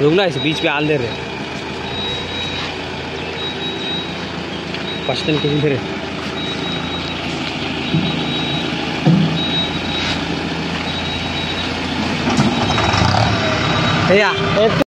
रुकना इस बीच पे आल दे रहे। क्वेश्चन कुछ दे रहे। भैया।